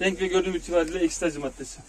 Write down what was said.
Renk ve görünüm itibariyle ekstazı maddesi.